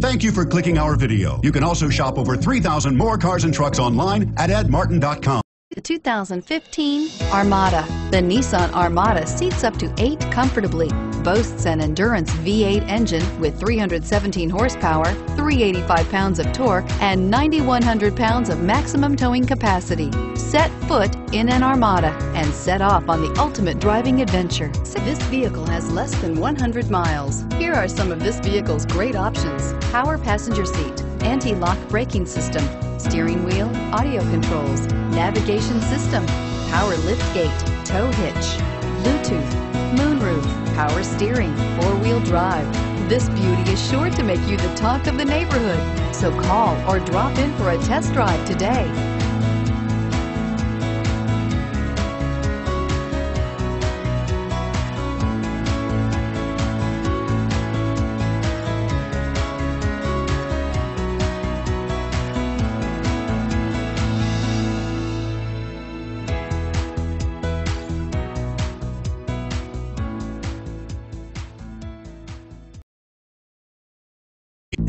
Thank you for clicking our video. You can also shop over 3,000 more cars and trucks online at edmartin.com. The 2015 Armada. The Nissan Armada seats up to eight comfortably, boasts an Endurance V8 engine with 317 horsepower, 385 pounds of torque, and 9,100 pounds of maximum towing capacity. Set foot in an Armada and set off on the ultimate driving adventure. This vehicle has less than 100 miles. Here are some of this vehicle's great options. Power passenger seat, anti-lock braking system, steering wheel, audio controls, navigation system, power lift gate, tow hitch, Bluetooth, moonroof, power steering, four-wheel drive. This beauty is sure to make you the talk of the neighborhood. So call or drop in for a test drive today.